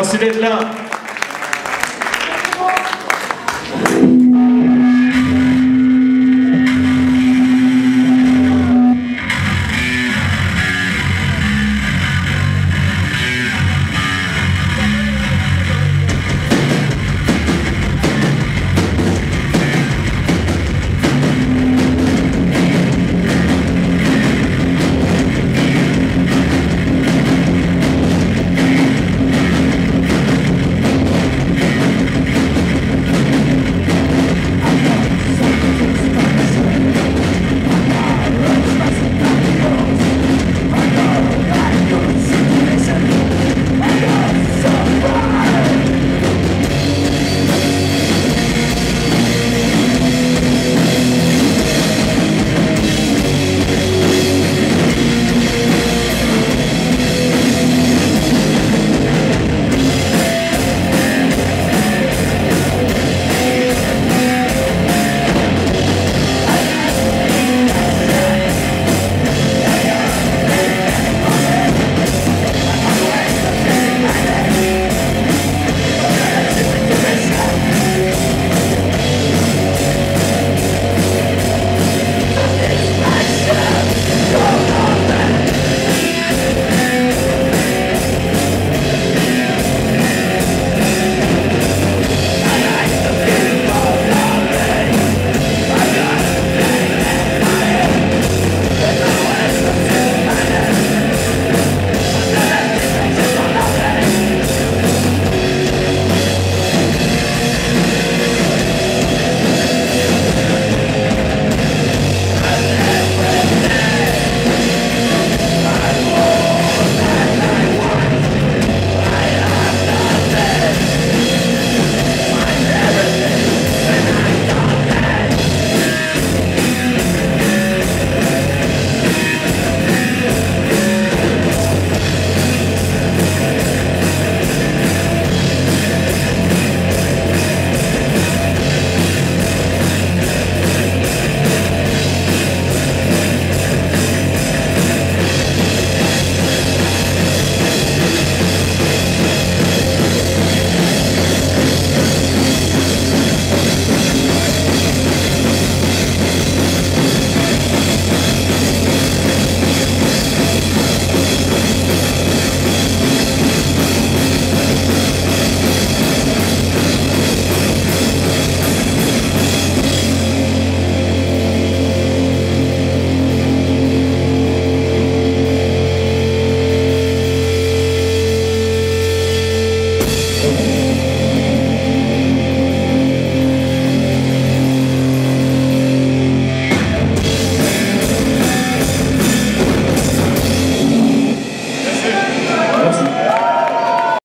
Ossirella